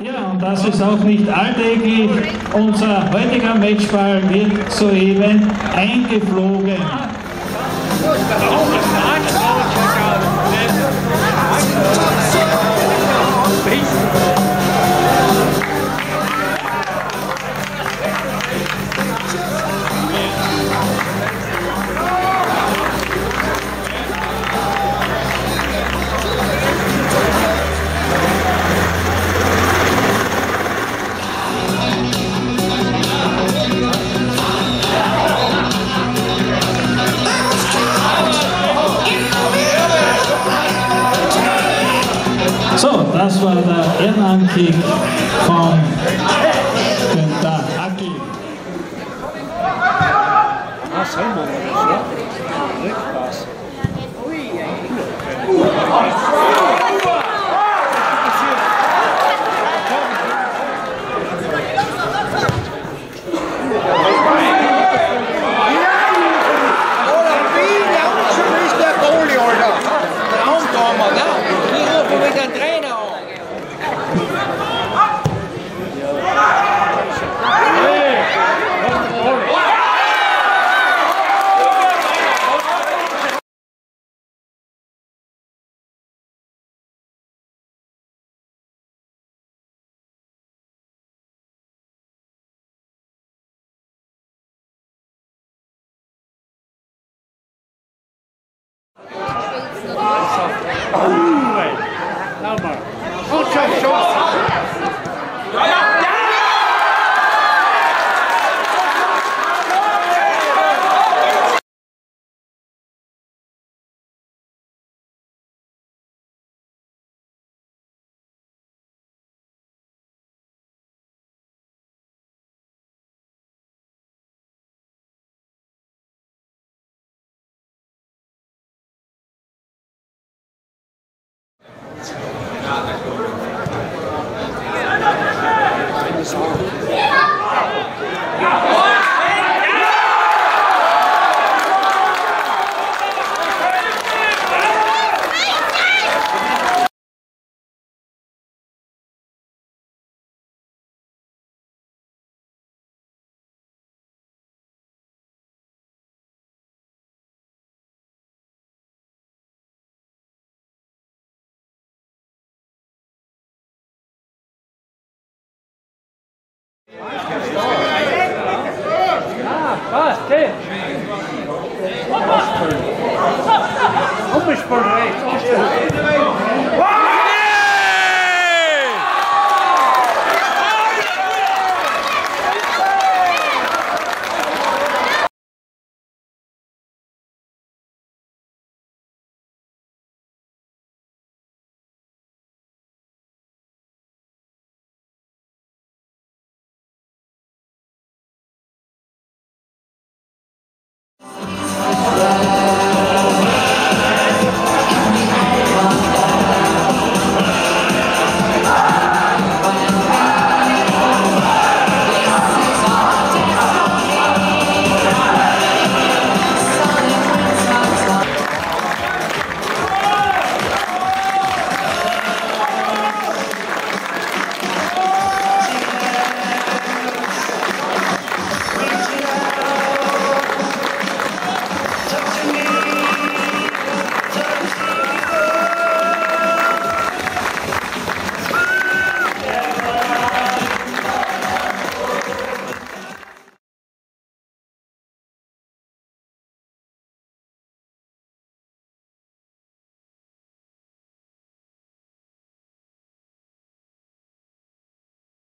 Ja, und das ist auch nicht alltäglich. Unser heutiger Matchball wird soeben eingeflogen. So, das war der Ehrenamtkick von Günther Hackel. Ah, Oh, ej. Dalmar. Oczaj. Maar. Goed zo, Ah, damn. Vamos por rechts. Bye.